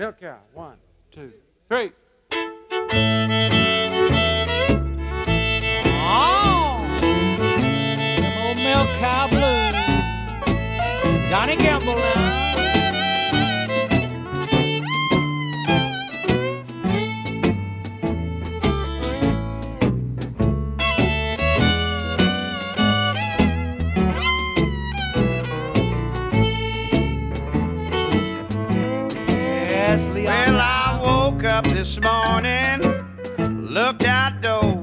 Milk cow. One, two, three. Oh, old milk cow blues. Johnny Gimble now. Up this morning, looked outdoors.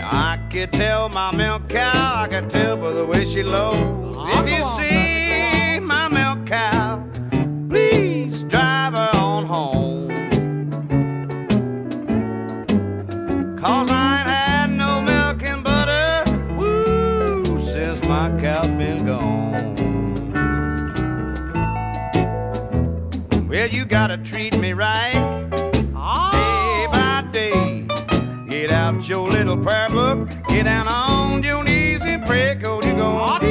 I could tell my milk cow, I could tell by the way she lows. Oh, uh-huh. if you see my milk cow, please drive her on home. Cause I ain't had no milk and butter, woo, since my cow's been gone. Well, you gotta treat me right little prayer book, get down on your knees and pray, cause you Oh,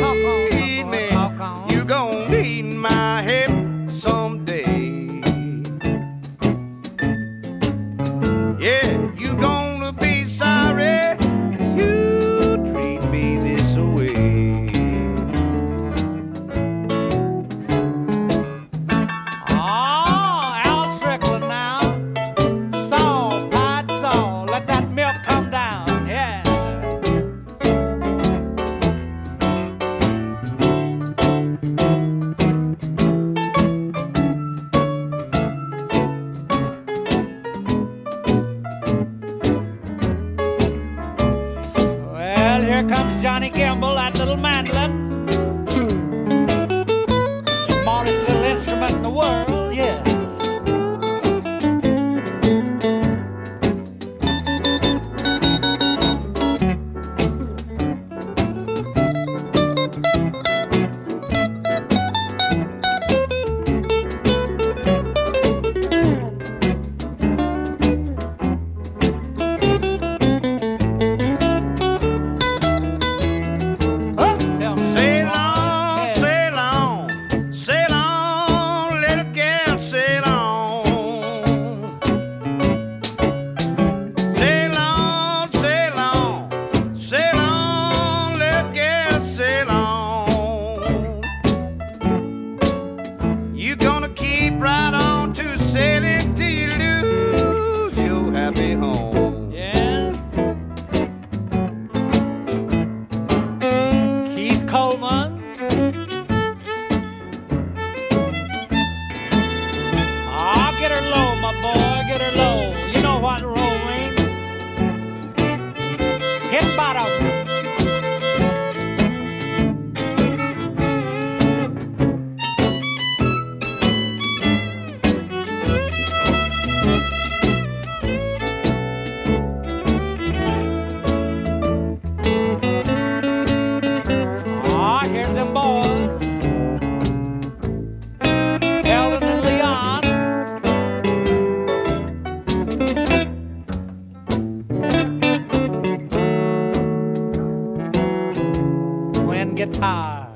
guitar.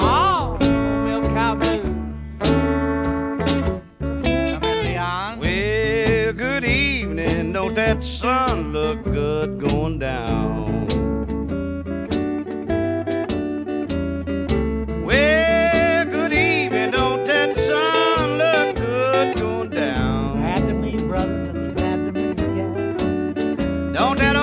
Oh, Milk Cow Blues. Come in, Leon. Well, good evening. Don't that sun look good going down? Well, good evening. Don't that sun look good going down? Bad to me, brother. It's bad to me, yeah. Don't that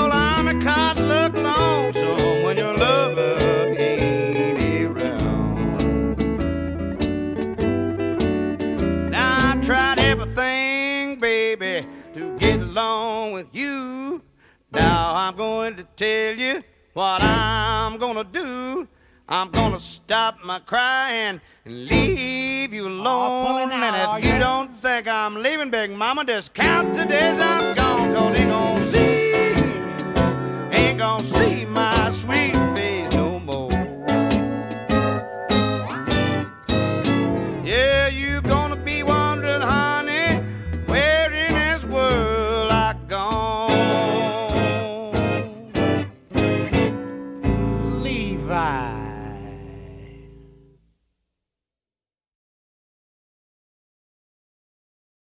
Tried everything, baby, to get along with you. Now I'm going to tell you what I'm gonna do. I'm gonna stop my crying and leave you alone. out, and if you don't think I'm leaving, big mama, just count the days I'm gone, cause ain't gonna Là